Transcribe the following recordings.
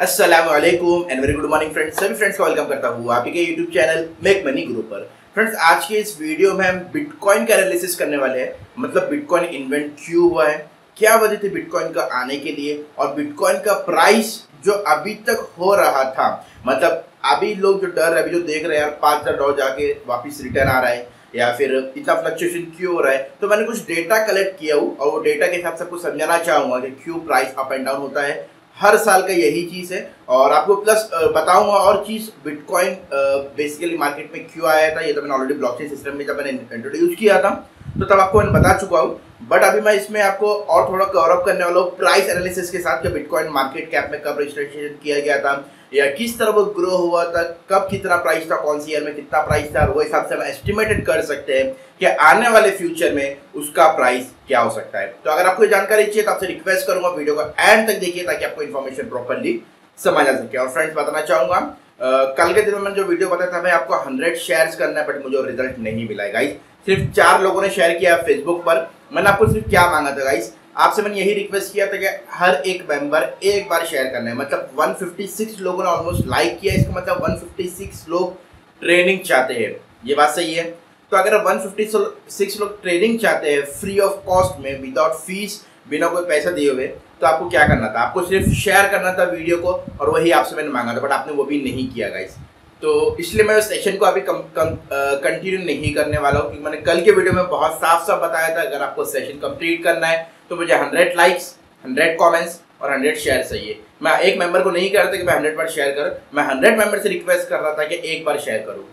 Aslam and very good morning friends सभी friends का welcome करता हूँ आप के YouTube channel make money group पर। फ्रेंड्स आज के इस वीडियो में हम बिटकॉइन का एनालिसिस करने वाले हैं। मतलब बिटकॉइन इन्वेंट क्यों हुआ है? क्या वजह थी बिटकॉइन का आने के लिए? और बिटकॉइन का प्राइस जो अभी तक हो रहा था मतलब अभी लोग जो डर, अभी जो देख रहे हैं, यार, पाँच हज़ार डॉलर जाके वापिस रिटर्न आ रहा है, या फिर इतना फ्लक्चुएशन क्यों हो रहा है? तो मैंने कुछ डेटा कलेक्ट किया हूँ, और वो डेटा के हिसाब से आपको समझाना चाहूँगा कि क्यों प्राइस अप एंड डाउन होता है हर साल का यही चीज़ है। और आपको प्लस बताऊँगा और चीज़ बिटकॉइन बेसिकली मार्केट में क्यों आया था, ये तो मैंने ऑलरेडी ब्लॉकचेन सिस्टम में जब मैंने इंट्रोड्यूस किया था तो तब आपको मैंने बता चुका हूँ। बट अभी मैं इसमें आपको और थोड़ा अप करने वाला हूँ प्राइस एनालिसिस के साथ, कि बिटकॉइन मार्केट कैप में कब रजिस्ट्रेशन किया गया था, या किस तरह वो ग्रो हुआ था, कब कितना प्राइस था, कौन सी ईयर में कितना प्राइस था, वो हिसाब से हम एस्टिमेटेड कर सकते हैं। कि आने वाले फ्यूचर में उसका प्राइस क्या हो सकता है। तो अगर आपको जानकारी चाहिए तो आपसे रिक्वेस्ट करूँगा वीडियो को एंड तक देखिए ताकि आपको इन्फॉर्मेशन प्रॉपरली समझ आ सके। और फ्रेंड्स बताना चाहूँगा कल के दिन में जो वीडियो बताया था मैं आपको हंड्रेड शेयर करना है बट मुझे रिज़ल्ट नहीं मिला है। गाइस सिर्फ़ चार लोगों ने शेयर किया फेसबुक पर। मैंने आपको सिर्फ़ क्या मांगा था गाइस आपसे मैंने यही रिक्वेस्ट किया था कि हर एक मेंबर एक बार शेयर करना है। मतलब 156 लोगों ने ऑलमोस्ट लाइक किया इसका मतलब 156 लोग ट्रेनिंग चाहते हैं। ये बात सही है। तो अगर 156 लोग ट्रेनिंग चाहते हैं फ्री ऑफ़ कॉस्ट में विदाउट फ़ीस बिना कोई पैसा दिए हुए तो आपको क्या करना था? आपको सिर्फ़ शेयर करना था वीडियो को, और वही आपसे मैंने मांगा था बट आपने वो भी नहीं किया गाइस तो इसलिए मैं उस सेशन को अभी कंटिन्यू नहीं करने वाला हूँ, क्योंकि मैंने कल के वीडियो में बहुत साफ़ साफ़ बताया था, अगर आपको सेशन कंप्लीट करना है तो मुझे हंड्रेड लाइक्स हंड्रेड कॉमेंट्स और हंड्रेड शेयर चाहिए. मैं एक मेंबर को नहीं करता कि मैं हंड्रेड बार शेयर करूँ, मैं हंड्रेड मेंबर से रिक्वेस्ट कर रहा था कि एक बार शेयर करूँ.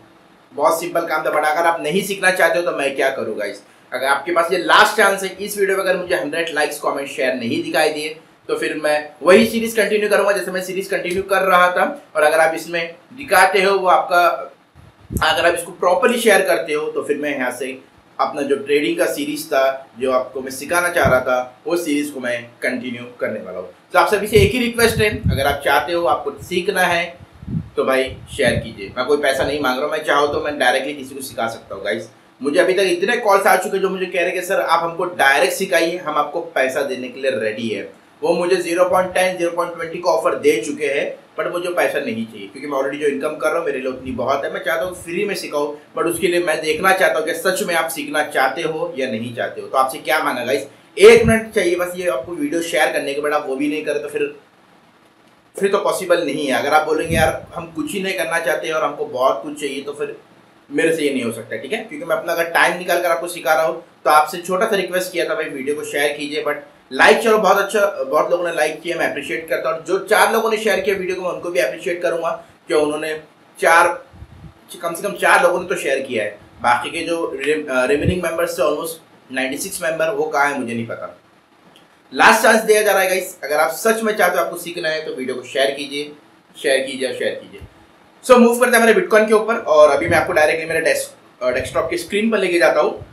बहुत सिंपल काम था बट अगर आप नहीं सीखना चाहते हो तो मैं क्या करूँगा इस अगर आपके पास ये लास्ट चांस है, इस वीडियो में अगर मुझे हंड्रेड लाइक्स कॉमेंट शेयर नहीं दिखाई दिए तो फिर मैं वही सीरीज़ कंटिन्यू करूँगा जैसे मैं सीरीज़ कंटिन्यू कर रहा था। और अगर आप इसमें दिखाते हो, वो आपका, अगर आप इसको प्रॉपरली शेयर करते हो तो फिर मैं यहाँ से अपना जो ट्रेडिंग का सीरीज़ था, जो आपको मैं सिखाना चाह रहा था, वो सीरीज़ को मैं कंटिन्यू करने वाला हूँ। तो आप सभी से एक ही रिक्वेस्ट है, अगर आप चाहते हो आपको सीखना है तो भाई शेयर कीजिए। मैं कोई पैसा नहीं मांग रहा हूँ, मैं चाहूँ तो मैं डायरेक्टली किसी को सिखा सकता हूँ गाइस मुझे अभी तक इतने कॉल्स आ चुके जो मुझे कह रहे कि, सर, आप हमको डायरेक्ट सिखाइए, हम आपको पैसा देने के लिए रेडी है। वो मुझे zero point ten zero point twenty का ऑफ़र दे चुके हैं बट मुझे पैसा नहीं चाहिए, क्योंकि मैं ऑलरेडी जो इनकम कर रहा हूँ, मेरे लिए उतनी बहुत है। मैं चाहता हूँ फ्री में सिखाऊँ बट उसके लिए मैं देखना चाहता हूँ कि सच में आप सीखना चाहते हो या नहीं चाहते हो। तो आपसे क्या मांगा गाइस एक मिनट चाहिए, बस ये आपको वीडियो शेयर करने के बट आप वो भी नहीं करें तो फिर फिर तो पॉसिबल नहीं है। अगर आप बोलेंगे, यार, हम कुछ ही नहीं करना चाहते और हमको बहुत कुछ चाहिए तो फिर मेरे से ये नहीं हो सकता, ठीक है? क्योंकि मैं अपना अगर टाइम निकाल कर आपको सिखा रहा हूँ तो आपसे छोटा सा रिक्वेस्ट किया था भाई वीडियो को शेयर कीजिए बट लाइक चलो, बहुत अच्छा बहुत लोगों ने लाइक किया, मैं अप्रिशिएट करता हूँ। जो चार लोगों ने शेयर किया वीडियो को, मैं उनको भी अप्रिशिएट करूँगा कि उन्होंने चार, कम से कम चार लोगों ने तो शेयर किया है। बाकी के जो रिमेनिंग मेंबर्स थे ऑलमोस्ट 96 मेंबर वो कहाँ है मुझे नहीं पता। लास्ट चांस दिया जा रहा है गाइस अगर आप सच में चाहते हो आपको सीखना है तो वीडियो को शेयर कीजिए शेयर कीजिए और शेयर कीजिए. सो मूव करते हैं मेरे बिटकॉइन के ऊपर, और अभी मैं आपको डायरेक्टली मेरे डेस्कटॉप की स्क्रीन पर लेके जाता हूँ,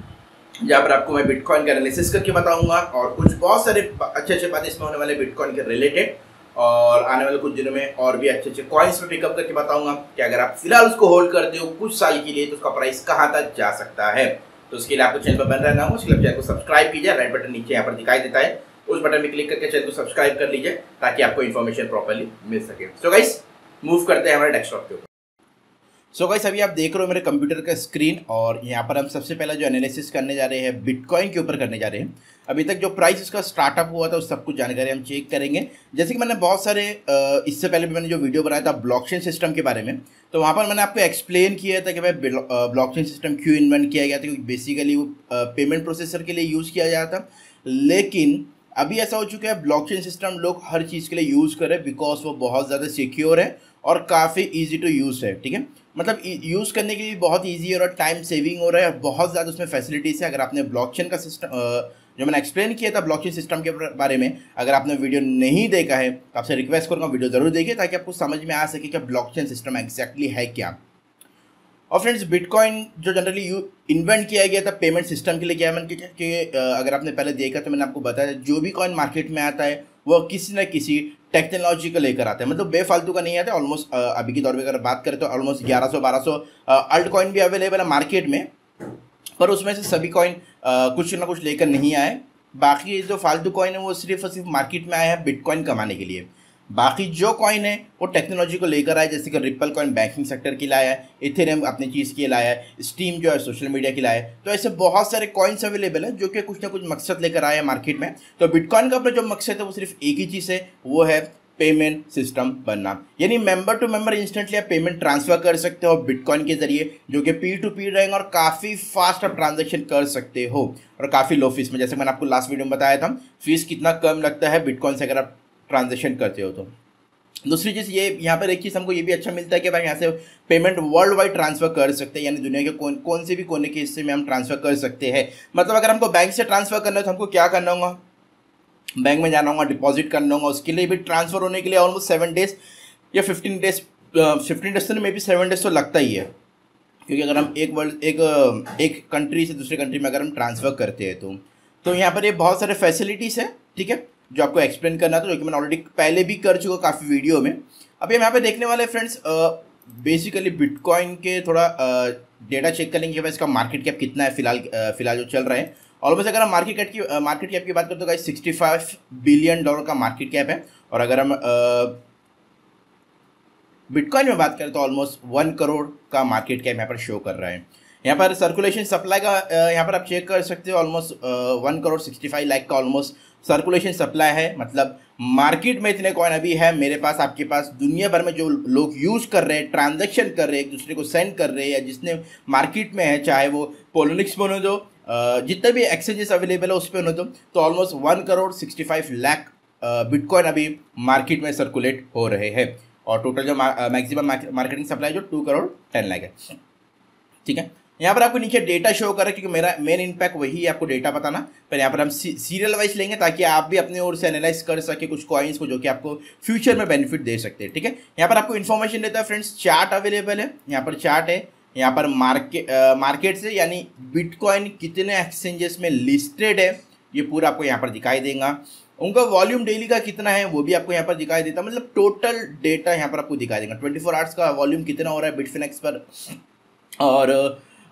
जहाँ पर आपको मैं बिटकॉइन का एनालिसिस करके बताऊँगा, और कुछ बहुत सारे अच्छे अच्छे बातें इसमें होने वाले बिटकॉइन के रिलेटेड और आने वाले कुछ दिनों में और भी अच्छे अच्छे कॉइन्स में पिकअप करके बताऊँगा, कि अगर आप फ़िलहाल उसको होल्ड करते हो कुछ साल के लिए तो उसका प्राइस कहाँ तक जा सकता है. तो उसके लिए आपको चैनल पर बन रहना हो उसके लिए चैनल को सब्सक्राइब कीजिए राइट बटन नीचे यहाँ पर दिखाई देता है. उस बटन में क्लिक करके चैनल को सब्सक्राइब कर लीजिए, ताकि आपको इन्फॉर्मेशन प्रॉपरली मिल सके। सो गाइस मूव करते हैं हमारे डेस्कटॉप के ऊपर। सो गाइस अभी आप देख रहे हो मेरे कंप्यूटर का स्क्रीन और यहाँ पर हम सबसे पहले जो एनालिसिस करने जा रहे हैं बिटकॉइन के ऊपर करने जा रहे हैं। अभी तक जो प्राइस इसका स्टार्टअप हुआ था, उस सब कुछ जानकारी हम चेक करेंगे। जैसे कि मैंने बहुत सारे इससे पहले भी मैंने जो वीडियो बनाया था ब्लॉकचेन सिस्टम के बारे में तो वहाँ पर मैंने आपको एक्सप्लेन किया था कि भाई ब्लॉकचेन सिस्टम क्यों इन्वेंट किया गया था, क्योंकि बेसिकली वो पेमेंट प्रोसेसर के लिए यूज़ किया जाता था। लेकिन अभी ऐसा हो चुका है ब्लॉकचेन सिस्टम लोग हर चीज़ के लिए यूज़ करें बिकॉज़ वो बहुत ज़्यादा सिक्योर है और काफ़ी ईजी टू यूज़ है, ठीक है? मतलब यूज़ करने के लिए बहुत ईजी है और टाइम सेविंग हो रहा है बहुत ज़्यादा उसमें फैसिलिटीज़ है। अगर आपने ब्लॉकचेन का सिस्टम जो मैंने एक्सप्लेन किया था ब्लॉकचेन सिस्टम के बारे में, अगर आपने वीडियो नहीं देखा है तो आपसे रिक्वेस्ट करूँगा वीडियो ज़रूर देखिए ताकि आपको समझ में आ सके कि ब्लॉकचेन सिस्टम एक्जैक्टली है क्या। और फ्रेंड्स बिटकॉइन जो जनरली यू इन्वेंट किया गया था पेमेंट सिस्टम के लिए, क्या मैंने कि अगर आपने पहले देखा तो मैंने आपको बताया, जो भी कॉइन मार्केट में आता है, वो किसी न किसी टेक्नोलॉजी को लेकर आता है। मतलब बेफालतू का नहीं आता ऑलमोस्ट अभी के दौर में अगर बात करें तो ऑलमोस्ट ग्यारह सौ, बारह सौ अल्ट कॉइन भी अवेलेबल है मार्केट में, पर उसमें से सभी कॉइन कुछ ना कुछ लेकर नहीं आए। बाकी जो फालतू कॉइन है, वो सिर्फ़ और सिर्फ़ मार्केट में आए हैं बिटकॉइन कमाने के लिए। बाकी जो कॉइन है, वो टेक्नोलॉजी को लेकर आए जैसे कि रिपल कॉइन बैंकिंग सेक्टर की लाया है इथेरियम अपनी चीज़ की लाया है स्टीम जो है सोशल मीडिया की लाया है तो ऐसे बहुत सारे कॉइन्स अवेलेबल है जो कि कुछ ना कुछ मकसद लेकर आए हैं मार्केट में। तो बिटकॉइन का अपना जो मकसद है, वो सिर्फ़ एक ही चीज़ है, वो है पेमेंट सिस्टम बनना। यानी मेंबर टू मेंबर इंस्टेंटली आप पेमेंट ट्रांसफ़र कर सकते हो बिटकॉइन के ज़रिए, जो कि पी टू पी रहेंगे और काफ़ी फास्ट आप ट्रांजेक्शन कर सकते हो। और काफ़ी लो फ़ीस में, जैसे मैंने आपको लास्ट वीडियो में बताया था फ़ीस कितना कम लगता है बिटकॉइन से अगर आप ट्रांजेक्शन करते हो तो दूसरी चीज़ ये, यहाँ पर एक चीज़ हमको ये भी अच्छा मिलता है कि भाई यहाँ से पेमेंट वर्ल्ड वाइड ट्रांसफ़र कर सकते हैं, यानी दुनिया के कौन कौन से भी कोने के हिस्से में हम ट्रांसफ़र कर सकते हैं। मतलब अगर हमको बैंक से ट्रांसफ़र करना है तो हमको क्या करना होगा? बैंक में जाना होगा डिपॉजिट करना होगा, उसके लिए भी ट्रांसफ़र होने के लिए ऑलमोस्ट सेवन डेज़ या फिफ्टीन डेज़ फिफ्टीन डेज़ तो मे बी सेवन डेज़ तो लगता ही है। क्योंकि अगर हम एक वर्ल्ड एक एक कंट्री से दूसरे कंट्री में अगर हम ट्रांसफ़र करते हैं तो तो यहाँ पर ये बहुत सारे फैसिलिटीज़ है, ठीक है? जो आपको एक्सप्लेन करना था, जो कि मैंने ऑलरेडी पहले भी कर चुका काफ़ी वीडियो में। अभी हम यहाँ पे देखने वाले फ्रेंड्स बेसिकली बिटकॉइन के थोड़ा डेटा चेक करेंगे कि इसका मार्केट कैप कितना है फ़िलहाल फ़िलहाल जो चल रहा है। ऑलमोस्ट अगर हम मार्केट कैप की मार्केट कैप की बात करते तो guys sixty five billion dollar का मार्केट कैप है। और अगर हम बिटकॉइन में बात करें तो ऑलमोस्ट वन करोड़ का मार्केट कैप यहाँ पर शो कर रहा है। यहाँ पर सर्कुलेशन सप्लाई का यहाँ पर आप चेक कर सकते हो almost one crore sixty five lakh का ऑलमोस्ट सर्कुलेशन सप्लाई है। मतलब मार्केट में इतने कॉइन अभी है मेरे पास आपके पास दुनिया भर में जो लोग यूज़ कर रहे हैं ट्रांजेक्शन कर रहे हैं एक दूसरे को सेंड कर रहे हैं या जिसने मार्केट में है चाहे वो पोलोनिक्स बनो दो जितने भी एक्सचेंजेस अवेलेबल है उस पर तो, तो almost one crore sixty five lakh bitcoin अभी मार्केट में सर्कुलेट हो रहे हैं। और टोटल जो मैक्सिमम मार्केटिंग सप्लाई जो टू करोड़ टेन लैख है। ठीक है? यहाँ पर आपको नीचे डेटा शो कर रहा है, क्योंकि मेरा मेन इम्पैक्ट वही है आपको डेटा बताना। पर यहाँ पर हम सीरियल वाइज लेंगे, ताकि आप भी अपने ओर से एनालाइज कर सके कुछ कॉइन्स को, जो कि आपको फ्यूचर में बेनिफिट दे सकते हैं, ठीक है? यहाँ पर आपको इन्फॉर्मेशन देता है फ्रेंड्स चार्ट अवेलेबल है। यहाँ पर चार्ट है, यहाँ पर मार्केट मार्केट से यानी बिटकॉइन कितने एक्सचेंजेस में लिस्टेड है, ये पूरा आपको यहाँ पर दिखाई देगा। उनका वॉल्यूम डेली का कितना है, वो भी आपको यहाँ पर दिखाई देता है मतलब टोटल डेटा यहाँ पर आपको दिखाई देगा। ट्वेंटी फोर आवर्स का वॉल्यूम कितना हो रहा है बिटफिनेक्स पर, और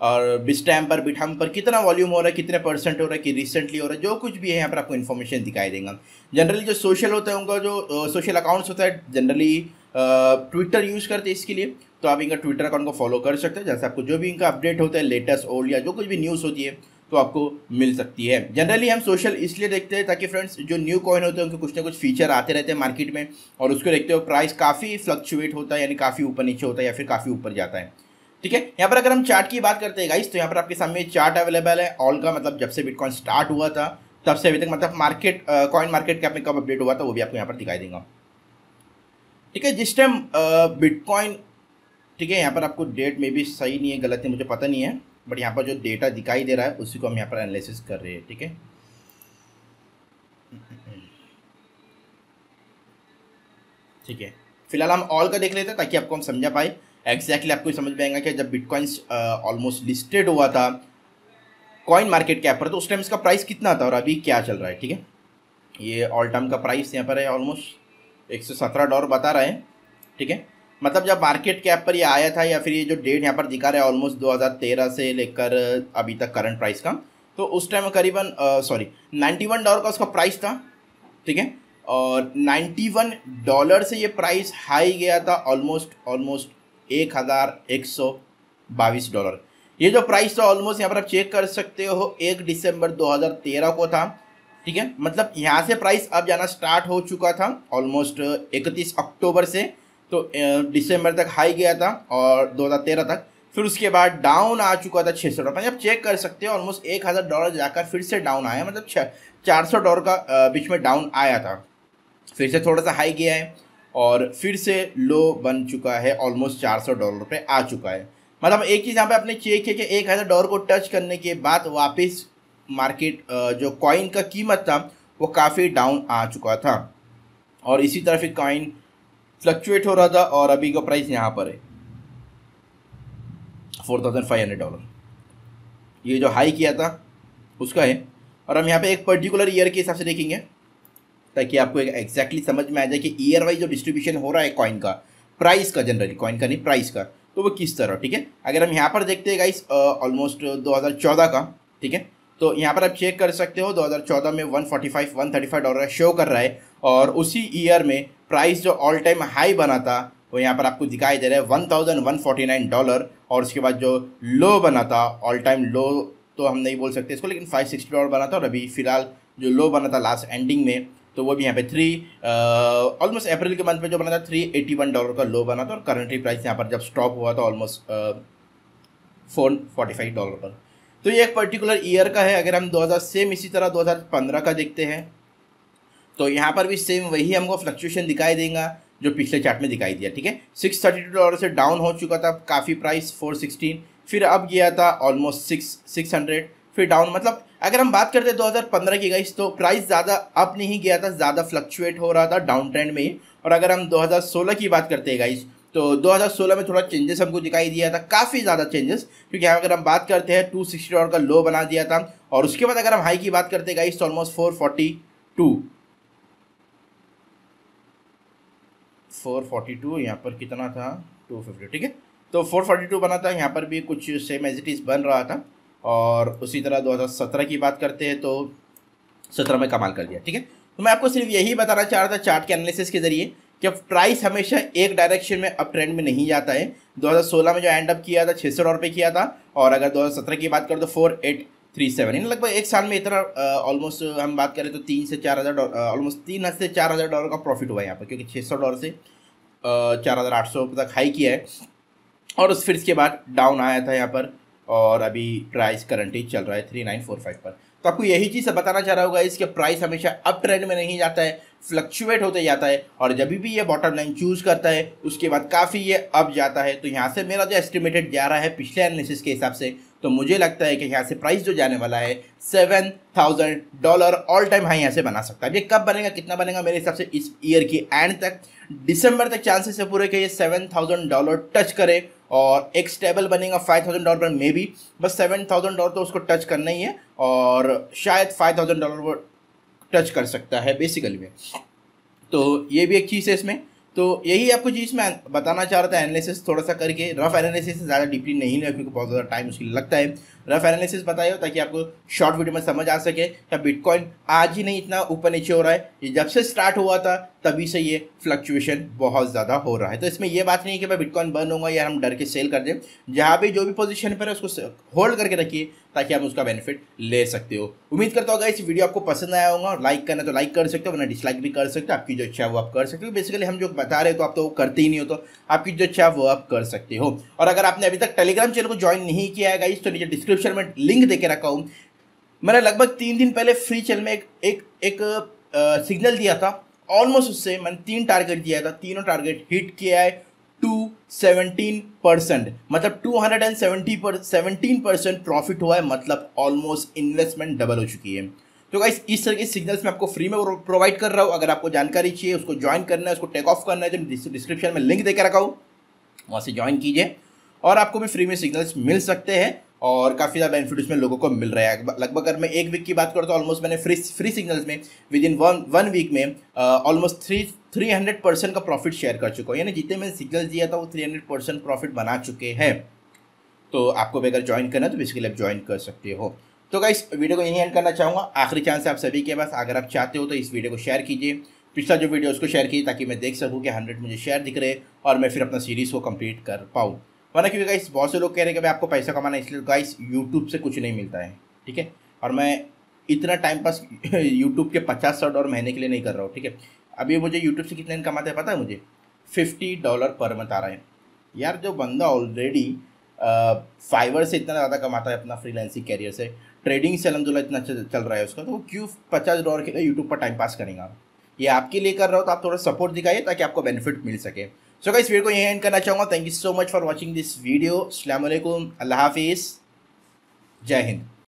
और बिस्टैम पर बिटहम पर कितना वॉल्यूम हो रहा है, कितने परसेंट हो रहा है, कि रिसेंटली हो रहा है, जो कुछ भी है यहाँ पर आपको इन्फॉर्मेशन दिखाई देगा। जनरली जो सोशल होता है, उनका जो सोशल अकाउंट्स होता है जनरली ट्विटर यूज़ करते हैं इसके लिए। तो आप इनका ट्विटर अकाउंट को फॉलो कर सकते हैं। जैसे आपको जो भी इनका अपडेट होता है लेटेस्ट ओल्ड या जो कुछ भी न्यूज़ होती है तो आपको मिल सकती है। जनरली हम सोशल इसलिए देखते हैं ताकि फ्रेंड्स जो न्यू कॉइन होते हैं, उनके कुछ ना कुछ फीचर आते रहते हैं मार्केट में, और उसको देखते हुए प्राइस काफ़ी फ्लक्चुएट होता है, यानी काफ़ी ऊपर नीचे होता है या फिर काफ़ी ऊपर जाता है। ठीक है? यहाँ पर अगर हम चार्ट की बात करते हैं गाइस तो यहाँ पर आपके सामने चार्ट अवेलेबल है। ऑल का मतलब जब से बिटकॉइन स्टार्ट हुआ था, तब से अभी तक मतलब मार्केट कॉइन मार्केट कैप में कब अपडेट हुआ था, वो भी आपको यहाँ पर दिखाई देगा। ठीक है, जिस टाइम बिटकॉइन ठीक है, यहाँ पर आपको डेट में भी सही नहीं है, गलत है, मुझे पता नहीं है बट यहाँ पर जो डेटा दिखाई दे रहा है, उसी को हम यहाँ पर एनालिसिस कर रहे हैं, ठीक है? ठीक है। फ़िलहाल हम ऑल का देख लेते हैं, ताकि आपको हम समझा पाए। एग्जैक्टली आपको समझ में आएगा कि जब बिटकॉइंस ऑलमोस्ट लिस्टेड हुआ था कॉइन मार्केट कैप पर तो उस टाइम इसका प्राइस कितना था और अभी क्या चल रहा है, ठीक है? ये ऑल टाइम का प्राइस यहाँ पर है ऑलमोस्ट एक सौ सत्रह डॉलर बता रहे हैं, ठीक है? मतलब जब मार्केट कैप पर ये आया था या फिर ये जो डेट यहाँ पर दिखा रहा है ऑलमोस्ट 2013 से लेकर अभी तक करंट प्राइस का तो उस टाइम करीबन सॉरी 91 डॉलर का उसका प्राइस था, ठीक है? और 91 डॉलर से ये प्राइस हाई गया था ऑलमोस्ट ऑलमोस्ट एक हज़ार एक सौ बाईस डॉलर। ये जो प्राइस था ऑलमोस्ट यहाँ पर आप चेक कर सकते हो, एक दिसंबर 2013 को था, ठीक है? मतलब यहाँ से प्राइस अब जाना स्टार्ट हो चुका था ऑलमोस्ट इकतीस अक्टूबर से तो दिसंबर तक हाई गया था और 2013 तक। फिर उसके बाद डाउन आ चुका था छः सौ डॉलर। आप चेक कर सकते हो ऑलमोस्ट एक हज़ार डॉलर जाकर फिर से डाउन आया मतलब छः चार सौ डॉलर का बीच में डाउन आया था। फिर से थोड़ा सा हाई गया है। और फिर से लो बन चुका है ऑलमोस्ट चार सौ डॉलर पे आ चुका है। मतलब एक चीज़ यहाँ पे आपने चेक है कि एक हज़ार डॉलर को टच करने के बाद वापस मार्केट जो कॉइन का कीमत था, वो काफ़ी डाउन आ चुका था। और इसी तरह फिर कॉइन फ्लक्चुएट हो रहा था और अभी का प्राइस यहाँ पर है। Four thousand five hundred dollar ये जो हाई किया था, उसका है। और हम यहाँ पे एक पर्टिकुलर ईयर के हिसाब से देखेंगे। ताकि आपको एक एग्जैक्टली समझ में आ जाए कि ईयर वाइज जो डिस्ट्रीब्यूशन हो रहा है कॉइन का प्राइस का जनरली कॉइन का नहीं प्राइस का तो वो किस तरह, ठीक है? अगर हम यहाँ पर देखते हैं गाइस ऑलमोस्ट 2014 का, ठीक है? तो यहाँ पर आप चेक कर सकते हो 2014 में 145 135 डॉलर शो कर रहा है और उसी ईयर में प्राइस जो ऑल टाइम हाई बना था, वो यहाँ पर आपको दिखाई दे रहा है one thousand one forty nine dollar और उसके बाद जो लो बना था ऑल टाइम लो तो हम नहीं बोल सकते इसको, लेकिन फाइव सिक्सटी डॉलर बना था और अभी फ़िलहाल जो लो बना था लास्ट एंडिंग में तो वो भी यहाँ पे थ्री ऑलमोस्ट अप्रैल के मंथ में जो बना था थ्री एटी वन डॉलर का लो बना था और करंटली प्राइस यहाँ पर जब स्टॉप हुआ था almost four forty five dollar पर। तो ये एक पर्टिकुलर ईयर का है, अगर हम 2000 सेम इसी तरह 2015 का देखते हैं तो यहाँ पर भी सेम वही हमको फ्लक्चुएशन दिखाई देगा जो पिछले चार्ट में दिखाई दिया, ठीक है? सिक्स थर्टी टू डॉलर से डाउन हो चुका था, काफ़ी प्राइस फोर सिक्सटीन फिर अब गया था ऑलमोस्ट सिक्स सिक्स हंड्रेड फिर डाउन मतलब अगर हम बात करते हैं 2015 की गाइस तो प्राइस ज़्यादा अप नहीं गया था, ज़्यादा फ्लक्चुएट हो रहा था डाउन ट्रेंड में ही। और अगर हम 2016 की बात करते हैं गाइस तो 2016 में थोड़ा चेंजेस हमको दिखाई दिया था, काफ़ी ज़्यादा चेंजेस क्योंकि अगर हम बात करते हैं टू सिक्सटी डॉलर का लो बना दिया था। और उसके बाद अगर हम हाई की बात करते हैं गाइस तो almost four forty two four forty two यहाँ पर कितना था? टू फिफ्टी ठीक है? तो फोर फोर्टी टू बना था, यहाँ पर भी कुछ सेम एज इट इज़ बन रहा था। और उसी तरह 2017 की बात करते हैं तो सत्रह में कमाल कर दिया, ठीक है? तो मैं आपको सिर्फ़ यही बताना चाह रहा था चार्ट के एनालिसिस के ज़रिए कि अब प्राइस हमेशा एक डायरेक्शन में अप ट्रेंड में नहीं जाता है। 2016 में जो एंड अप किया था छः सौ रुपये किया था और अगर 2017 की बात करें तो four eight three seven in लगभग एक साल में इतना ऑलमोस्ट हम बात करें तो तीन से चार हज़ार डॉलर ऑलमोस्ट तीन हज़ार से चार हज़ार डॉलर का प्रॉफिट हुआ है यहाँ पर, क्योंकि छः सौ डॉलर से चार हज़ार आठ सौ तक हाई किया है। और उस फिर इसके बाद डाउन आया था यहाँ पर। और अभी प्राइस करंटली चल रहा है थ्री नाइन फोर फाइव पर। तो आपको यही चीज़ बताना चाह रहा होगा इसके प्राइस हमेशा अप ट्रेंड में नहीं जाता है फ्लक्चुएट होते जाता है और जब भी ये बॉटम लाइन चूज़ करता है, उसके बाद काफ़ी ये अप जाता है। तो यहाँ से मेरा जो एस्टिमेटेड जा रहा है पिछले एनालिसिस के हिसाब से तो मुझे लगता है कि यहाँ से प्राइस जो जाने वाला है seven thousand dollar all time high यहाँ से बना सकता है। ये कब बनेगा, कितना बनेगा मेरे हिसाब से इस ईयर की एंड तक दिसंबर तक चांसेस है पूरे कि ये सेवन थाउज़ेंड डॉलर टच करे। और एक स्टेबल बनेगा फाइव थाउज़ेंड डॉलर पर मे भी बस सेवन थाउज़ेंड डॉलर तो उसको टच करना ही है और शायद फाइव थाउज़ेंड डॉलर वो टच कर सकता है बेसिकली में। तो ये भी एक चीज़ है इसमें। तो यही आपको चीज़ मैं बताना चाह रहा था एनालिसिस थोड़ा सा करके। रफ एनालिसिस ज़्यादा डीपली नहीं लिया क्योंकि बहुत ज़्यादा टाइम उसके लगता है। रफ एनालिसिस बताइए ताकि आपको शॉर्ट वीडियो में समझ आ सके। क्या बिटकॉइन आज ही नहीं इतना ऊपर नीचे हो रहा है? ये जब से स्टार्ट हुआ था तभी से ये फ्लक्चुएशन बहुत ज़्यादा हो रहा है। तो इसमें ये बात नहीं कि भाई बिटकॉइन बर्न होगा या हम डर के सेल कर दें। जहाँ भी जो भी पोजिशन पर है उसको होल्ड करके रखिए ताकि आप उसका बेनिफिट ले सकते हो। उम्मीद करता होगा इस वीडियो आपको पसंद आया होगा और लाइक करना तो लाइक कर सकते हो वरना डिसलाइक भी कर सकते हो। आपकी जो इच्छा है वो आप कर सकते हो। बेसिकली हम जो बता रहे हो तो आप तो करते ही नहीं हो तो आपकी जो इच्छा है वो आप कर सकते हो। और अगर आपने अभी तक टेलीग्राम चैनल को ज्वाइन नहीं किया है गाइस तो नीचे डिस्क्रिप्शन में लिंक दे के रखा हूँ। मैंने लगभग तीन दिन पहले फ्री चैनल में एक, एक सिग्नल दिया था। ऑलमोस्ट उससे मैंने तीन टारगेट दिया था, तीनों टारगेट हिट किया है टू सेवनटीन परसेंट मतलब टू हंड्रेड एंड सेवेंटी पर सेवनटीन परसेंट प्रॉफिट हुआ है मतलब ऑलमोस्ट इन्वेस्टमेंट डबल हो चुकी है। तो गाइस इस तरह के सिग्नल्स मैं आपको फ्री में प्रोवाइड कर रहा हूँ। अगर आपको जानकारी चाहिए, उसको ज्वाइन करना है, उसको टेक ऑफ़ करना है तो डिस्क्रिप्शन में लिंक देकर रखा हूँ। वहाँ से ज्वाइन कीजिए और आपको भी फ्री में सिग्नल्स मिल सकते हैं। और काफ़ी ज़्यादा बेनिफिट उसमें लोगों को मिल रहा है। लगभग अगर मैं एक वीक की बात करूँ तो ऑलमोस्ट मैंने फ्री फ्री सिग्नल्स में within one one week में almost three three hundred percent का प्रॉफिट शेयर कर चुका हूँ। यानी जितने मैंने सिग्नल दिया था वो थ्री हंड्रेड परसेंट प्रॉफिट बना चुके हैं। तो आपको भी अगर ज्वाइन करना तो बेसिकली आप ज्वाइन कर सकते हो। तो क्या इस वीडियो को यहीं एंड करना चाहूँगा। आखिरी चांस है आप सभी के पास। अगर आप चाहते हो तो इस वीडियो को शेयर कीजिए। पिछला जो वीडियो उसको शेयर कीजिए ताकि मैं देख सकूँ कि हंड्रेड मुझे शेयर दिख रहे और मैं फिर अपना सीरीज़ को कंप्लीट कर पाऊँ। वरना क्योंकि गाइस बहुत से लोग कह रहे हैं कि भाई आपको पैसा कमाना है, इसलिए गाइस यूट्यूब से कुछ नहीं मिलता है, ठीक है? और मैं इतना टाइम पास यूट्यूब के पचास सौ डॉलर महीने के लिए नहीं कर रहा हूँ, ठीक है? अभी मुझे यूट्यूब से कितने कमाते हैं पता है मुझे? फिफ्टी डॉलर पर मंथ आ रहा है। यार, जो बंदा ऑलरेडी फाइवर से इतना ज़्यादा कमाता है अपना फ्रीलांसिंग कैरियर से ट्रेडिंग से अलहमदुल्ला इतना चल रहा है उसका तो वो क्यों पचास डॉलर के लिए यूट्यूब पर टाइम पास करेगा? ये आपके लिए कर रहा हो तो आप थोड़ा सपोर्ट दिखाइए ताकि आपको बेनिफिट मिल सके। सो so, इस वीडियो को यहीं एंड करना चाहूँगा thank you so much for watching this video अल्लाह हाफिज़ जय हिंद